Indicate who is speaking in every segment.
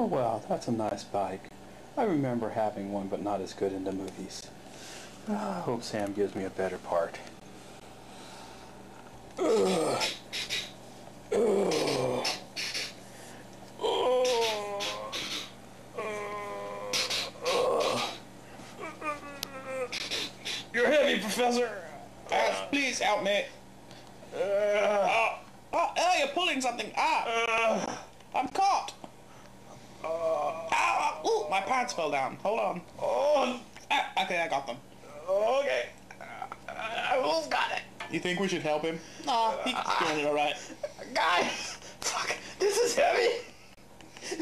Speaker 1: Oh, wow, that's a nice bike. I remember having one, but not as good in the movies. Ah, I hope Sam gives me a better part. You're heavy, Professor.
Speaker 2: Uh, please help me. Uh, oh, oh, oh, you're pulling something. Ah, I'm caught. Ow, ooh, my pants fell down. Hold on.
Speaker 1: Oh,
Speaker 2: Ah, okay, I got them.
Speaker 1: okay. Uh, uh, I almost got it.
Speaker 2: You think we should help him? No, he's doing it all right.
Speaker 1: Guys, fuck, this is heavy.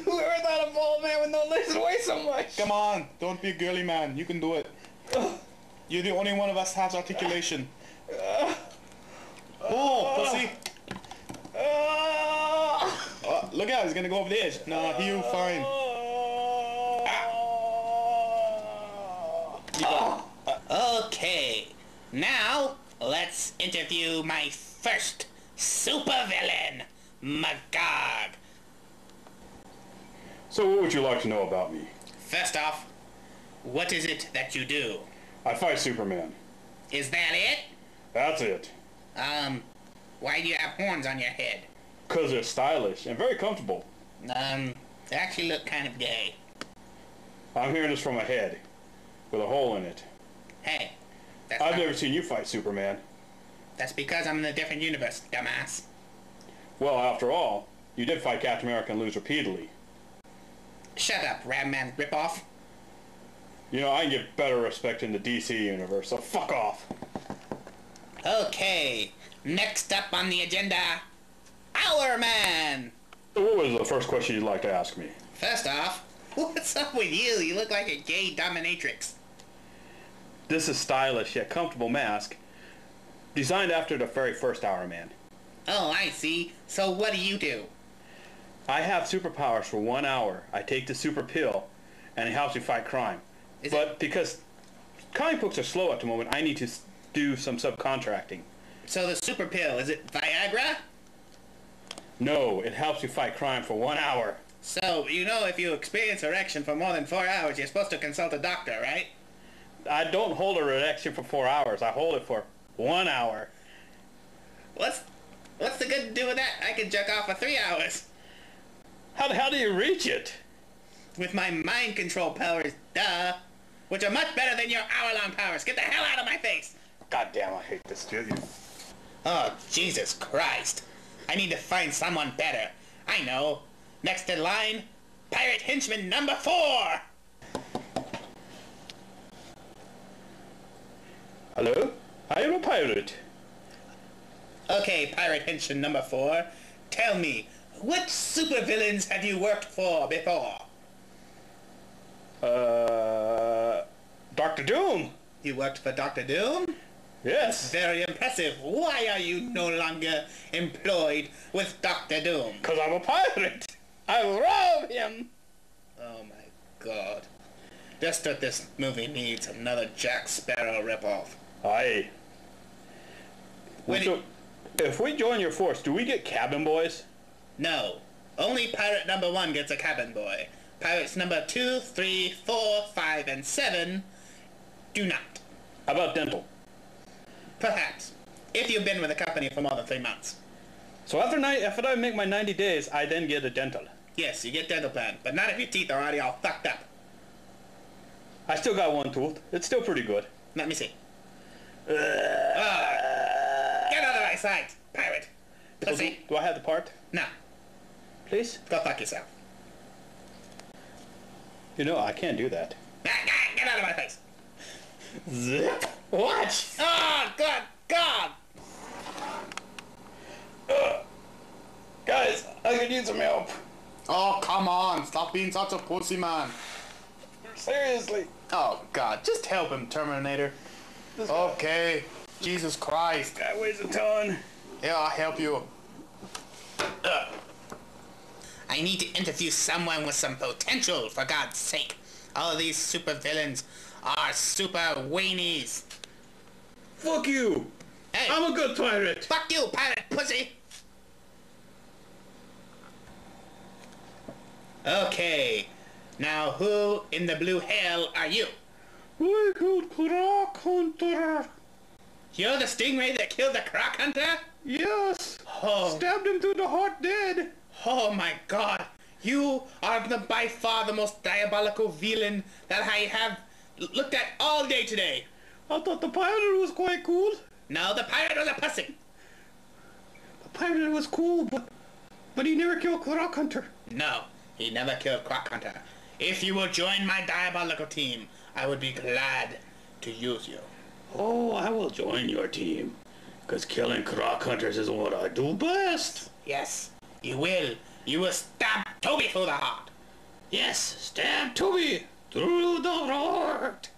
Speaker 1: Whoever thought a bald man with no legs would weigh so much?
Speaker 2: Come on, don't be a girly man. You can do it. You're the only one of us that has articulation. Oh, pussy. Oh, look out, he's gonna go over the edge. No, he'll fine. Oh. You got it.
Speaker 3: Okay, now let's interview my first supervillain, Magog.
Speaker 1: So what would you like to know about me?
Speaker 3: First off, what is it that you do?
Speaker 1: I fight Superman.
Speaker 3: Is that it?
Speaker 1: That's it.
Speaker 3: Um, why do you have horns on your head?
Speaker 1: Cause they're stylish and very comfortable.
Speaker 3: Um, they actually look kind of gay.
Speaker 1: I'm hearing this from a head with a hole in it.
Speaker 3: That's,
Speaker 1: I've
Speaker 3: not-
Speaker 1: never seen you fight Superman.
Speaker 3: that's because I'm in a different universe, dumbass.
Speaker 1: Well, after all, you did fight Captain America and lose repeatedly.
Speaker 3: Shut up, Radman ripoff.
Speaker 1: You know, I can get better respect in the DC universe, so fuck off.
Speaker 3: Okay, next up on the agenda, Hour Man.
Speaker 1: What was the first question you'd like to ask me?
Speaker 3: First off, what's up with you? You look like a gay dominatrix.
Speaker 1: This is stylish yet comfortable mask, designed after the very first Hour Man.
Speaker 3: Oh, I see. So what do you do?
Speaker 1: I have superpowers for one hour. I take the super pill, and it helps me fight crime.
Speaker 3: Is
Speaker 1: but because comic books are slow at the moment, I need to do some subcontracting.
Speaker 3: So the super pill, is it Viagra?
Speaker 1: No, it helps you fight crime for one hour.
Speaker 3: So, you know if you experience erection for more than four hours, you're supposed to consult a doctor, right?
Speaker 1: I don't hold a erection for four hours. I hold it for one hour.
Speaker 3: What's what's the good to do with that? I can jerk off for three hours.
Speaker 1: How the hell do you reach it?
Speaker 3: With my mind control powers, duh. Which are much better than your hour-long powers. Get the hell out of my face!
Speaker 1: God damn, I hate this dude.
Speaker 3: Oh, Jesus Christ. I need to find someone better. I know. Next in line, Pirate Henchman number four!
Speaker 1: Hello? I am a pirate.
Speaker 3: Okay, Pirate Henchman number four, tell me, what supervillains have you worked for before?
Speaker 1: Uh, Doctor Doom.
Speaker 3: You worked for Doctor Doom?
Speaker 1: Yes.
Speaker 3: Very impressive. Why are you no longer employed with Doctor Doom?
Speaker 1: Cause I'm a pirate. I rob him.
Speaker 3: Oh my god. Just what this movie needs, another Jack Sparrow ripoff.
Speaker 1: Aye.
Speaker 3: When
Speaker 1: so, if we join your force, do we get cabin boys?
Speaker 3: No. Only pirate number one gets a cabin boy. Pirates number two, three, four, five, and seven do not.
Speaker 1: How about dental?
Speaker 3: Perhaps. If you've been with the company for more than three months.
Speaker 1: So after night, after I make my 90 days, I then get a dental.
Speaker 3: Yes, you get dental plan, but not if your teeth are already all fucked up.
Speaker 1: I still got one tooth. It's still pretty good.
Speaker 3: Let me see. Ah, get out of my sight, pirate.
Speaker 1: So do,
Speaker 3: Pussy.
Speaker 1: do I have the part?
Speaker 3: No,
Speaker 1: Please?
Speaker 3: go fuck yourself.
Speaker 1: You know, I can't do that.
Speaker 3: Get out of my face.
Speaker 1: Zip. Watch.
Speaker 3: Oh, God. God.
Speaker 1: Guys, I could use some help.
Speaker 2: Oh, come on. Stop being such a pussy, man.
Speaker 1: Seriously.
Speaker 2: Oh, God. Just help him, Terminator. Okay. Jesus Christ.
Speaker 1: Guy weighs a ton.
Speaker 2: Yeah, I'll help you.
Speaker 3: Uh, I need to interview someone with some potential, for God's sake. All of these supervillains are super weenies.
Speaker 1: Fuck you.
Speaker 3: Hey,
Speaker 1: I'm a good pirate.
Speaker 3: fuck you, pirate pussy. Okay. Now, who in the blue hell are you?
Speaker 1: I killed Croc Hunter.
Speaker 3: You're the stingray that killed the croc hunter?
Speaker 1: Yes.
Speaker 3: Oh,
Speaker 1: Stabbed him through the heart dead.
Speaker 3: oh my god. You are the by far the most diabolical villain that I have looked at all day today.
Speaker 1: I thought the pirate was quite cool.
Speaker 3: No, the pirate was a pussy.
Speaker 1: The pirate was cool, but but he never killed Croc Hunter.
Speaker 3: No, he never killed Croc Hunter. If you will join my diabolical team, I would be glad to use you.
Speaker 1: Oh, I will join your team. Because killing croc hunters is what I do best.
Speaker 3: Yes, you will. You will stab Tobey through the heart.
Speaker 1: Yes, stab Tobey through the heart.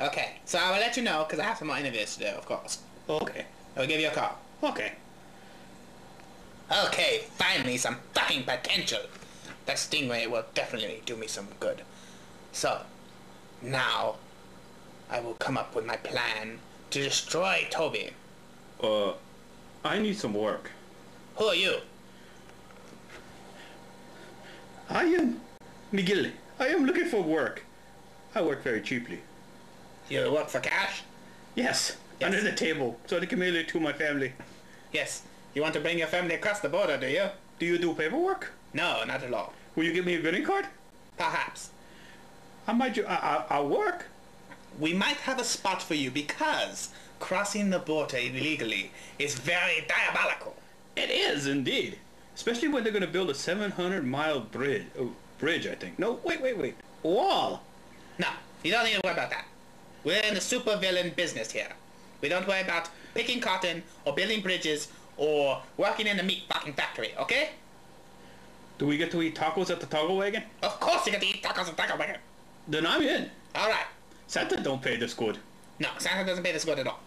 Speaker 3: Okay, so I will let you know because I have some more interviews to do, of course.
Speaker 1: Okay,
Speaker 3: I will give you a call.
Speaker 1: okay.
Speaker 3: Okay, finally some fucking potential. That stingray will definitely do me some good. So, now, I will come up with my plan to destroy Tobey.
Speaker 1: Uh, I need some work.
Speaker 3: Who are you?
Speaker 1: I am Miguel. I am looking for work. I work very cheaply.
Speaker 3: You work for cash?
Speaker 1: Yes,
Speaker 3: Yes.
Speaker 1: under the table, so they can mail it to my family.
Speaker 3: Yes. You want to bring your family across the border, do you?
Speaker 1: Do you do paperwork?
Speaker 3: No, not at all.
Speaker 1: Will you give me a green card?
Speaker 3: Perhaps.
Speaker 1: I might. ju- I, I, I'll work.
Speaker 3: We might have a spot for you because crossing the border illegally is very diabolical.
Speaker 1: It is indeed, especially when they're going to build a 700 mile bridge. Oh, bridge, I think. No, wait, wait, wait. Wall.
Speaker 3: No, you don't need to worry about that. We're in the supervillain business here. We don't worry about picking cotton or building bridges or working in the meat fucking factory, okay?
Speaker 1: Do we get to eat tacos at the taco wagon?
Speaker 3: Of course you get to eat tacos at the taco wagon.
Speaker 1: Then I'm in.
Speaker 3: Alright.
Speaker 1: Santa don't pay this good.
Speaker 3: No, Santa doesn't pay this good at all.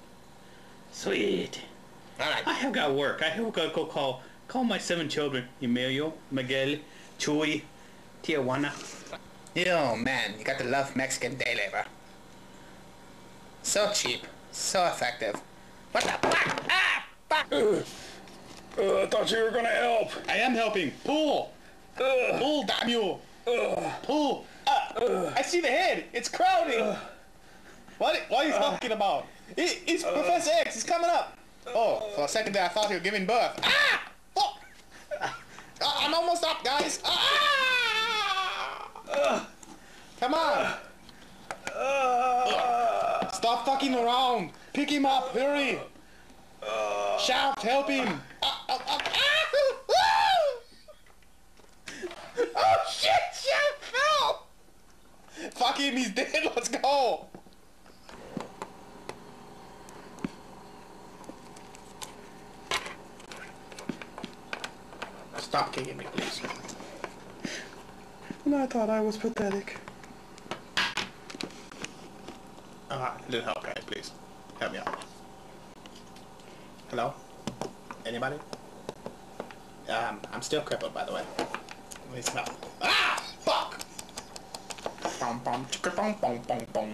Speaker 1: Sweet.
Speaker 3: Alright.
Speaker 1: I have got work. I have got to go call call my seven children: Emilio, Miguel, Chuy, Tijuana.
Speaker 3: Yo, man, you got to love Mexican day labor. So cheap, so effective. What the fuck? Ah, fuck!
Speaker 1: Uh, I thought you were gonna help.
Speaker 3: I am helping. Pull! Pull, damn you! Pull! Ah, I see the head. It's crowding. What? What are you talking about? It, it's Professor X. He's coming up. Oh, for a second there, I thought you were giving birth. Ah! Fuck! Ah, I'm almost up, guys. Ah! Come on. Stop fucking around. Pick him up. Hurry. Shaft, help him. Ah, ah, ah, ah! Oh shit, Shaft fell. Fuck him, he's dead. Let's go. Stop kicking me, please.
Speaker 1: And I thought I was pathetic.
Speaker 3: Uh, little help, guys, please. Help me out. Hello? Anybody? Um, I'm still crippled, by the way. Me smell. Ah! Fuck! Bum, bum, chicka, bum, bum, bum, bum.